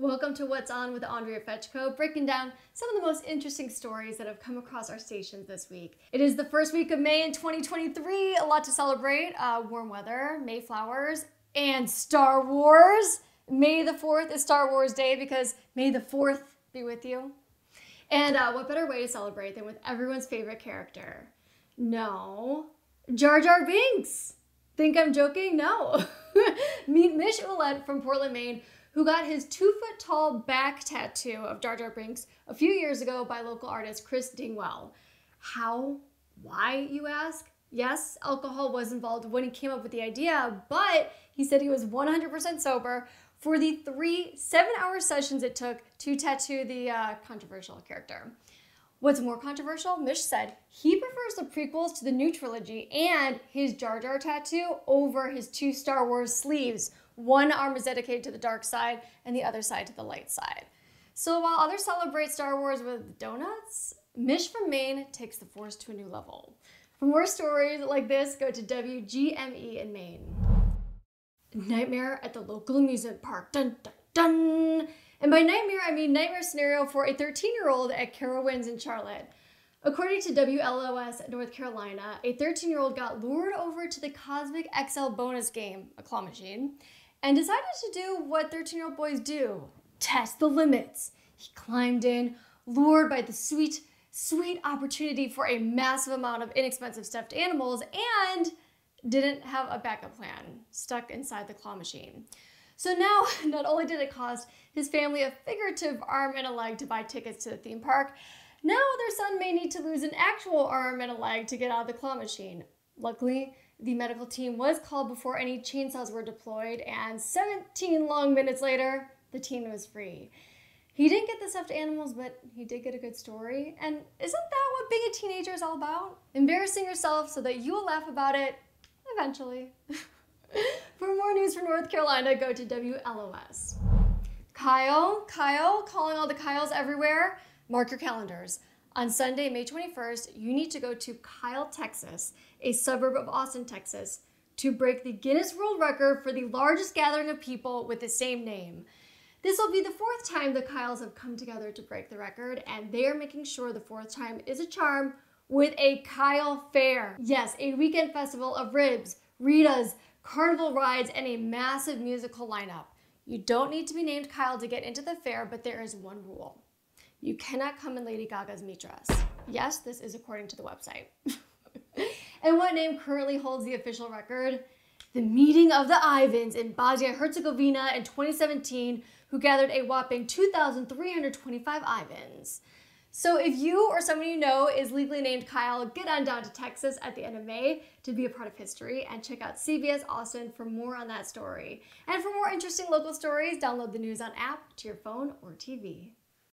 Welcome to What's On with Andrea Feczko, breaking down some of the most interesting stories that have come across our stations this week. It is the first week of May in 2023, a lot to celebrate uh, warm weather, Mayflowers, and Star Wars. May the 4th is Star Wars Day because May the 4th be with you. And uh, what better way to celebrate than with everyone's favorite character? No, Jar Jar Binks. Think I'm joking? No. Meet Mish Ouellette from Portland, Maine who got his two foot tall back tattoo of Jar Jar Binks a few years ago by local artist Chris Dingwell. How? Why, you ask? Yes, alcohol was involved when he came up with the idea, but he said he was 100% sober for the three seven hour sessions it took to tattoo the uh, controversial character. What's more controversial, Mish said he prefers the prequels to the new trilogy and his Jar Jar tattoo over his two Star Wars sleeves, one arm is dedicated to the dark side and the other side to the light side. So while others celebrate Star Wars with donuts, Mish from Maine takes the force to a new level. For more stories like this, go to WGME in Maine. Nightmare at the local amusement park. Dun dun dun! And by nightmare, I mean nightmare scenario for a 13 year old at Carowinds in Charlotte. According to WLOS North Carolina, a 13 year old got lured over to the Cosmic XL bonus game, a claw machine, and decided to do what 13 year old boys do test the limits. He climbed in, lured by the sweet, sweet opportunity for a massive amount of inexpensive stuffed animals, and didn't have a backup plan, stuck inside the claw machine. So now, not only did it cost his family a figurative arm and a leg to buy tickets to the theme park, now their son may need to lose an actual arm and a leg to get out of the claw machine. Luckily, the medical team was called before any chainsaws were deployed, and 17 long minutes later, the teen was free. He didn't get the stuffed animals, but he did get a good story. And isn't that what being a teenager is all about? Embarrassing yourself so that you will laugh about it eventually. More news from North Carolina, go to WLOS. Kyle, Kyle, calling all the Kyles everywhere, mark your calendars. On Sunday, May 21st, you need to go to Kyle, Texas, a suburb of Austin, Texas, to break the Guinness World Record for the largest gathering of people with the same name. This will be the fourth time the Kyles have come together to break the record, and they are making sure the fourth time is a charm with a Kyle Fair. Yes, a weekend festival of ribs, Ritas, carnival rides, and a massive musical lineup. You don't need to be named Kyle to get into the fair, but there is one rule. You cannot come in Lady Gaga's meat dress. Yes, this is according to the website. and what name currently holds the official record? The meeting of the Ivans in Bosnia Herzegovina in 2017, who gathered a whopping 2,325 Ivans. So if you or someone you know is legally named Kyle, get on down to Texas at the end of May to be a part of history and check out CBS Austin for more on that story. And for more interesting local stories, download the NewsON app to your phone or TV.